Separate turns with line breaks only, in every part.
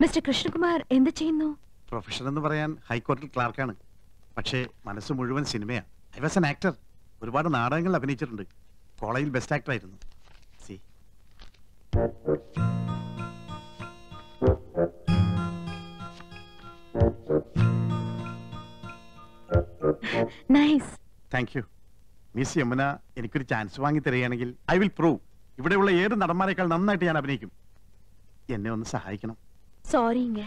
Mister Krishnakumar എന്ത് ചെയ്യുന്നു?
Profession എന്ന് പറയാൻ ഹൈക്കോർട്ടിൽ ക്ലാർക്കാണ് പക്ഷേ മനസ്സ് മുഴുവൻ സിനിമയാണ് ഐ വാസ് ആൻ ആക്ടർ ഒരുപാട് നാടകങ്ങൾ അഭിനയിച്ചിട്ടുണ്ട്. കോളേജിൽ ബെസ്റ്റ് ആക്ടർ ആയിരുന്നു. See
nice
thank you miss Yamuna എനിക്കൊരു ചാൻസ് വാങ്ങി തരികയാണെങ്കിൽ ഐ വിൽ പ്രൂവ് ഇവിടെയുള്ള ഏത് നടന്മാരെക്കാൾ നന്നായിട്ട് ഞാൻ അഭിനയിക്കും. എന്നെ ഒന്ന് സഹായിക്കണം.
சாரிங்க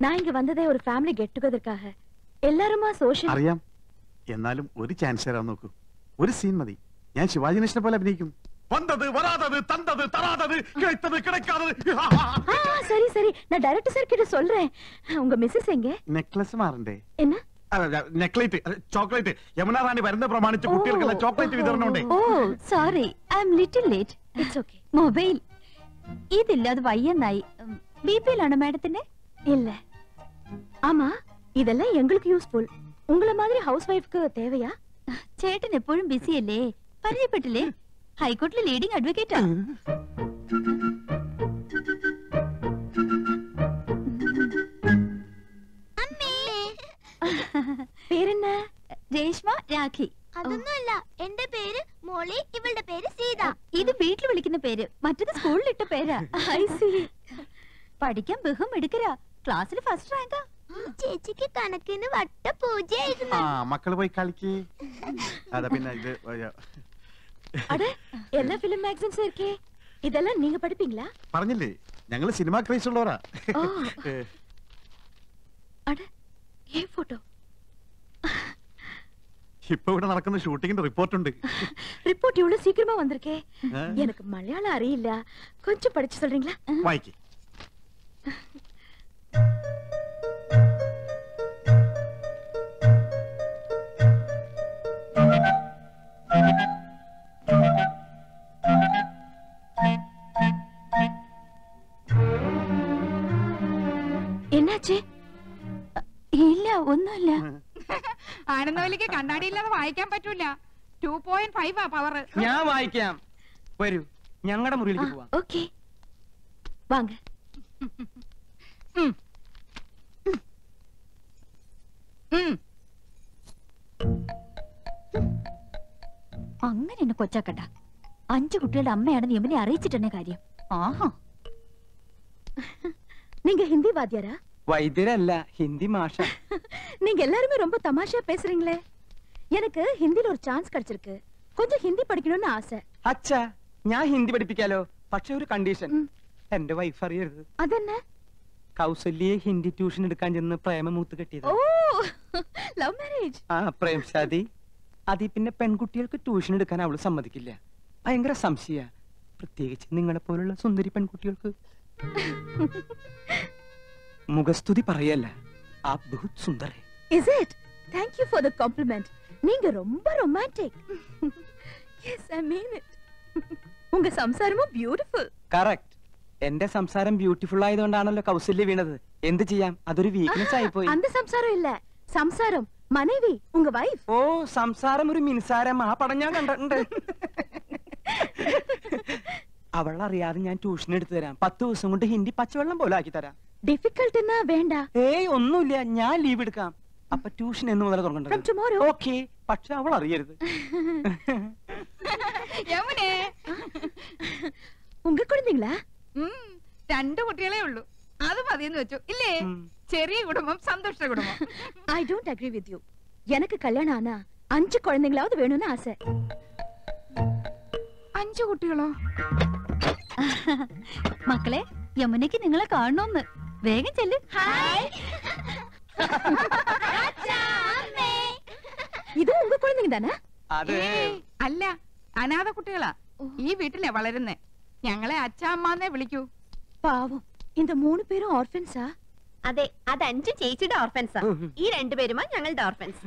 நான் இங்க வந்ததே ஒரு ஃபேமிலி கெட் டுகெதற்காக எல்லாருமா சோஷியல்
അറിയാം എന്നാലും ഒരു ചാൻസ് തരാൻ നോക്കൂ ഒരു സീൻ മതി ഞാൻ ശിവാജി ഗണേശനെ പോലെ അഭിനയിക്കും വന്നത് വരാതത് തന്തത് തറാതത് കിടത്തത് കിടക്കാതത്
ஆ சரி சரி நான் டைரக்டர் சார் கிட்ட சொல்றேன் உங்க மிஸ்ஸஸ் எங்க
നെക്ലസ് മാറണ്ടേ
என்ன
നെക്ലേറ്റ് ചോക്ലേറ്റ് യമുന റാണി വരുന്ന പ്രമാണിച്ച് കുട്ടികൾക്കുള്ള ചോക്ലേറ്റ് വിതരണം ഉണ്ട്
oh sorry I'm little late
it's okay
mobile ഇതില്ലാതെ വയ്യെന്നായി ബി പിയിലാണോ മാഡത്തിന്റെ
இல்ல ஆமா இதெல்லாம் எங்களுக்கு யூஸ்ஃபுல் உங்கள மாதிரி ஹவுஸ் ஒய்ஃப்க்கு தேவையா
ചേട്ടൻ എപ്പോഴും ബിസി അല്ലേ പരിചയപ്പെട്ടില്ലേ ഹൈക്കോർട്ടിലെ ലീഡിംഗ് അഡ്വക്കേറ്റാ
பேர் என்ன
രേഷ്മ രാഖി
അതൊന്നുമല്ല എന്റെ പേര് മോളി ഇവളുടെ പേര് സീത
ഇത് വീട്ടിൽ വിളിക്കുന്ന പേര് മറ്റത് സ്കൂളിലിട്ട പേരാ
ஐ see
പഠിക്കാൻ ബഹും എടുക്കരാ ക്ലാസ്സിൽ ഫസ്റ്റ് റാങ്കാ
ചേച്ചിക്ക് കണക്കിന് വട്ട പൂജയായിരുന്നു.
ആ മക്കൾ പോയി കളിക്ക്. അതാ
എല്ലാ ഫിലിം മാഗസിൻസ് ഇരിക്കേ ഇതെല്ലാം നിങ്ങൾ പഠിപ്പിങ്ങളാ
പറഞ്ഞില്ലേ? ഞങ്ങൾ സിനിമ ക്രേസ് ഉള്ളവരാ.
അടേ
ഏ. ഫോട്ടോ இப்போ இவட நடக்கிற റിപ്പോർട്ട് ரிப்போர்ட் உண்டு
ரிப்போர்ட் இவ்வளவு சீக்கிரமா வந்திருக்கே எனக்கு மலையாளம் அறியில்ல கொஞ்சம் படிச்சு
ഇല്ല ഒന്നുമില്ല.
ആനന്ദവല്ലിക്ക് കണ്ണാടിയില്ലാതെ വായിക്കാൻ പറ്റൂല. ടു പോയിന്റ് ഫൈവ് ആ പവർ
ഞാൻ വായിക്കാം. വരൂ ഞങ്ങളുടെ മുറിയിലേക്ക് പോവാം.
ഓക്കെ. വാങ്ങ.
അങ്ങനെ എന്നെ കൊച്ചാക്കട്ട അഞ്ചു കുട്ടികളുടെ അമ്മയാണെന്ന് യമുനെ അറിയിച്ചിട്ടെന്നെ കാര്യം. ആഹാ.
നിങ്ങ ഹിന്ദി വാദ്യാരാ?
വൈദ്യരല്ല ഹിന്ദി മാഷ
நீங்க எல்லாருமே ரொம்ப தமாஷா பேசுறீங்களே எனக்கு ஹிந்தில ஒரு சான்ஸ் கிடைச்சிருக்கு கொஞ்சம் ஹிந்தி படிக்கணும்னு ஆசை
അച്ഛാ ഞാൻ ഹിന്ദി പഠിപ്പിക്കാലോ പക്ഷെ ഒരു കണ്ടീഷൻ
ഉം.
എന്റെ വൈഫ് അറിയരുത്
அதென்ன
കൗസല്യെ ഹിന്ദി ട്യൂഷൻ എടുക്കാൻ ചെന്ന് പ്രേമമൂത്ത് കെട്ടിയത്
ஓ லவ் மேரேஜ்
ആ പ്രേം ഷാദി അതി പിന്നെ പെൺകുട്ടികൾക്ക് ട്യൂഷൻ എടുക്കാൻ അവള് സമ്മതിക്കില്ല ഭയങ്കര സംശയ പ്രത്യേകിച്ച് നിങ്ങളെ പോലുള്ള സുന്ദരി പെൺകുട്ടികൾക്ക് മുഖസ്തുതി പറയല്ല ആ ബഹുത് സുന്ദർ ഹെ.
Is it thank you for the compliment நீங்க ரொம்ப romantic yes I mean it உங்க சம்சாரமும் பியூட்டிஃபுல்
കറക്റ്റ് എന്റെ സംസാരം ബ്യൂട്ടിഫുൾ ആയതുകൊണ്ടാണല്ലോ കൗസല്യ വീണത് എന്ത് ചെയ്യാം അതൊരു വീക്ക്നെസ് ആയിപ്പോയി
அந்த சம்சாரம் இல்ல சம்சாரம் மனைவி உங்க வைஃப்
ഓ സംസാരം ഒരു മിനിസാരം ആ പടം ഞാൻ കണ്ടിട്ടുണ്ട് അവൾ അറിയാതെ ഞാൻ ട്യൂഷൻ എടുത്തു തരാം പത്ത് ദിവസം കൊണ്ട് ഹിന്ദി പച്ചവെള്ളം പോലെ ആക്കി തരാം
டிஃபிகல்ட்னா வேண்டாம்
ഏയ് ഒന്നുമില്ല ഞാൻ ലീവ് എടുക്കാം അപ്പൊ ട്യൂഷൻ എന്ന് മുതൽ
From
തുടങ്ങേണ്ടത്
tomorrow.
ഓക്കെ പക്ഷെ അവൾ അറിയരുത്
യമുനേ
உங்க குழந்தைங்களா
ഉം, രണ്ട് കുട്ടികളെ ഉള്ളൂ അത് മതിയെന്ന് വെച്ചു ഇല്ലേ
ഉം.
ചെറിയ കുടുംബം സന്തുഷ്ട കുടുംബം
I don't agree with you எனக்கு கல்யாணம் ஆனா அஞ்சு குழந்தைங்களாவது வேணும்னு ஆசை
അഞ്ചു കുട്ടികളോ
മക്കളെ യമുനയ്ക്ക് നിങ്ങളെ കാണണമെന്ന് വേഗം ചെല്ല്
இது உங்க குழந்தைங்க தானே
അതെ
ഏയ്, അല്ല അനാഥ കുട്ടികളാ ഈ വീട്ടിലെ വളരുന്നേ ഞങ്ങളെ അച്ഛാമ്മന്നേ വിളിക്കൂ
பாவம் இந்த മൂന്ന് പേരും ഓർഫൻസാ
അതെ അത് അഞ്ച് ചേച്ചിയുടെ ഓർഫൻസാ ഈ രണ്ടുപേരുമാ ഞങ്ങളുടെ ഓർഫൻസ്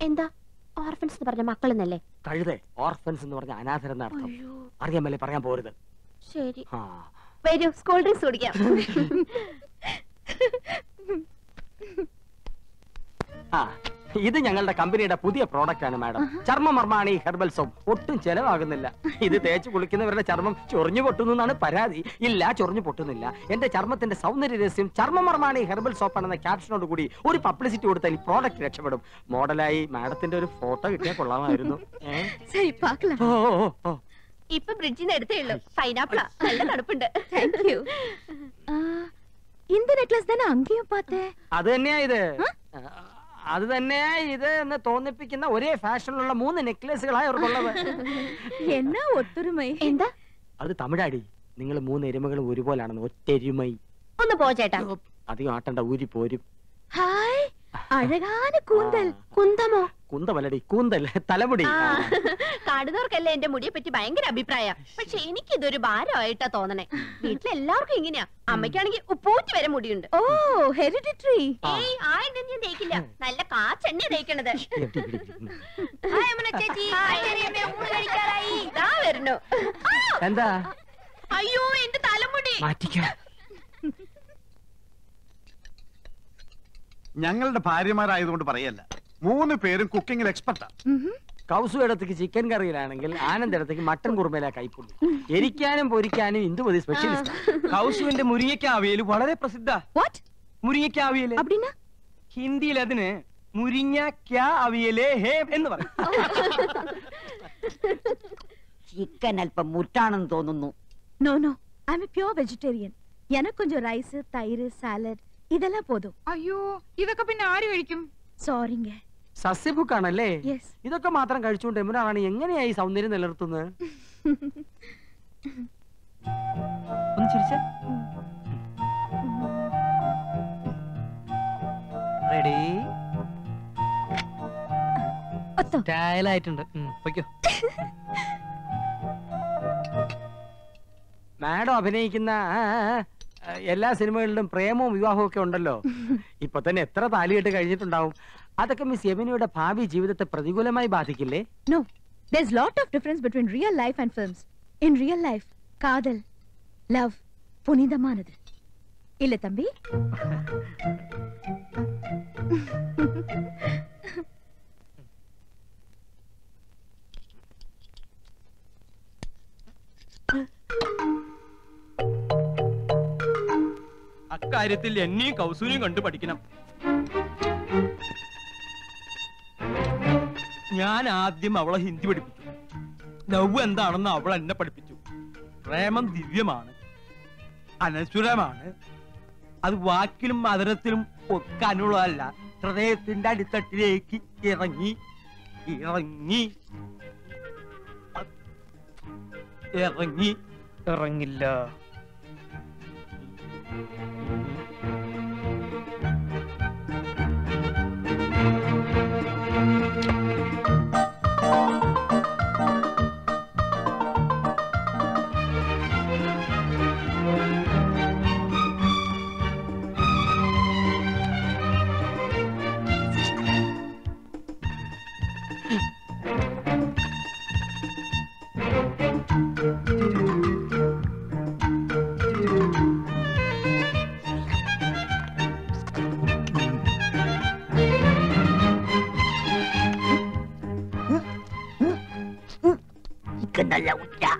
എന്താ ഓർഫൻസ് എന്ന് പറഞ്ഞ മക്കളെന്നല്ലേ?
കഴുതേ ഓർഫൻസ് എന്ന് പറഞ്ഞ അനാഥരെന്ന അർത്ഥം. അറിയാമല്ലേ പറയാൻ പോരുത്.
ശരി. വരൂ സ്കൂൾ ഡ്രിങ്ക്സ് കുടിക്കാം
ആ.
ഇത് ഞങ്ങളുടെ കമ്പനിയുടെ പുതിയ പ്രോഡക്റ്റ് ആണ് മാഡം ചർമ്മമർമാണി ഹെർബൽ സോപ്പ് ഒട്ടും ചെലവാകുന്നില്ല ഇത് തേച്ച് കുളിക്കുന്നവരുടെ ചർമ്മം ചൊറിഞ്ഞു പൊട്ടുന്നു എന്നാണ് പരാതി ഇല്ല ചൊറിഞ്ഞു പൊട്ടുന്നില്ല എന്റെ ചർമ്മത്തിന്റെ സൗന്ദര്യ രഹസ്യം ചർമ്മമർമാണി ഹെർബൽ സോപ്പ് ആണെന്ന ക്യാപ്ഷനോട് കൂടി ഒരു പബ്ലിസിറ്റി കൊടുത്താൽ ഈ പ്രോഡക്റ്റ് രക്ഷപ്പെടും മോഡലായി മാഡത്തിന്റെ ഒരു ഫോട്ടോ കിട്ടിയാൽ കൊള്ളാമായിരുന്നു ഏ?
சரி பார்க்கலாம்
ഓ, ഓ, ഓ.
ഇപ്പൊ ബ്രിഡ്ജിൽ നിന്ന് എടുത്തേ ഉള്ളൂ പൈനാപ്പിളാ നല്ല തണുപ്പുണ്ട്
தேங்க் யூ இந்த நெக்லஸ் தானே அங்கேயும் பார்த்தேன்
അത് തന്നെയാ ഇത് അത് തന്നെയാ ഇത് എന്ന് തോന്നിപ്പിക്കുന്ന ഒരേ ഫാഷനിലുള്ള മൂന്ന് നെക്ലേസുകളായ അവർക്കുള്ളത്
എന്നാ ഒത്തൊരുമൈ.
എന്താ?
അത് തമിഴാടി. നിങ്ങൾ മൂന്ന് എരുമകളും ഒരുപോലാണെന്ന് ഒറ്റ എരുമൈ
ഒന്ന് പോ ചേട്ടാ.
അധികം ആട്ടണ്ട ഊരി പോരും.
ഹായ്. അഴകാന കൂന്തൽ.
കുന്തമോ?
കുന്തമല്ലടി കൂന്തൽ. തലമുടി.
കാണുന്നവർക്കല്ലേ എന്റെ മുടിയെ പറ്റി ഭയങ്കര അഭിപ്രായം. പക്ഷെ എനിക്ക് ഇതൊരു ഭാരമായിട്ടാ തോന്നണേ. വീട്ടിലെല്ലാവർക്കും ഇങ്ങനെയാ. അമ്മയ്ക്കാണെങ്കിൽ ഉപ്പൂറ്റി വരെ മുടിയുണ്ട്.
ഓ ഹെറിഡിറ്ററി
ഏയ് ആയിരം ഞാൻ തേക്കില്ല. നല്ല കാച്ചെണ്ണ തേക്കണത്.
എന്താ?
അയ്യോ എന്റെ തലമുടി.
മാറ്റിക്കാം.
ഞങ്ങളുടെ ഭാര്യമാരായതുകൊണ്ട് പറയല്ല. മൂന്ന് പേരും കുക്കിംഗിൽ എക്സ്പെർട്ടാ
കൗസു ഇടത്തേക്ക് ചിക്കൻ കറിയിലാണെങ്കിൽ ആനന്ദ് ഇടത്തേക്ക് മട്ടൻ കുറുമയിലാ കൈപ്പുണ്ട് എരിക്കാനും പൊരിക്കാനും ഇന്ദുമതി സ്പെഷ്യലിസ്റ്റ്
കൗസുവിന്റെ മുരിങ്ങയ്ക്കാവിയൽ വളരെ പ്രസിദ്ധ. മുരിങ്ങയ്ക്ക ഹിന്ദിയിൽ അതിന് മുരിങ്ങ ഹേ എന്ന് പറയും.
ചിക്കൻ അല്പം മുട്ടാണെന്ന് തോന്നുന്നു.
No no I am a pure vegetarian എനക്കൊഞ്ചം rice തൈര് സാലഡ് ഇതെല്ലാം പോതും?
അയ്യോ ഇതൊക്കെ പിന്നെ ആര് കഴിക്കും?
സോറിങ്
സസ്യഭുക്കാണല്ലേ? ഇതൊക്കെ മാത്രം കഴിച്ചുകൊണ്ട് എമുനാറാണ് എങ്ങനെയായി സൗന്ദര്യം നിലനിർത്തുന്നത്?
റെഡി സ്റ്റൈലായിട്ടുണ്ട്.
മാഡം അഭിനയിക്കുന്ന എല്ലാ സിനിമകളിലും പ്രേമവും വിവാഹവും ഒക്കെ ഉണ്ടല്ലോ. ഇപ്പൊ തന്നെ എത്ര താലിയിട്ട് കഴിഞ്ഞിട്ടുണ്ടാവും. അതൊക്കെ മിസ് യമിനിയുടെ ഭാവി ജീവിതത്തെ പ്രതികൂലമായി ബാധിക്കില്ലേ?
No there's lot of difference between real life and films. In real life കാതൽ ലവ് പുനിതമാനത്. ഇല്ല തമ്പി?
അക്കാര്യത്തിൽ എന്നെയും കൗസൂരിയും കണ്ടു പഠിക്കണം. ഞാൻ ആദ്യം അവളെ ഹിന്ദി പഠിപ്പിച്ചു. നവ് എന്താണെന്ന് അവൾ എന്നെ പഠിപ്പിച്ചു. പ്രേമം ദിവ്യമാണ്. അനശ്വരമാണ്. അത് വാക്കിലും മധുരത്തിലും ഒക്കെ അനുള്ളതല്ല. ഹൃദയത്തിന്റെ അടിത്തട്ടിലേക്ക് ഇറങ്ങി ഇറങ്ങി ഇറങ്ങി. ഇറങ്ങില്ല.
真的留下